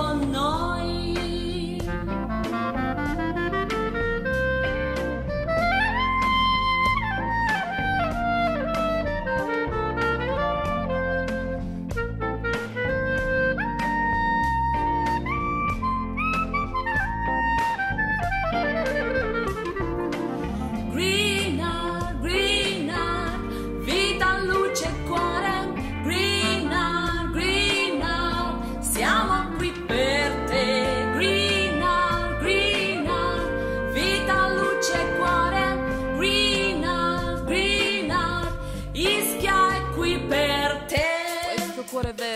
어떤 cuore verde.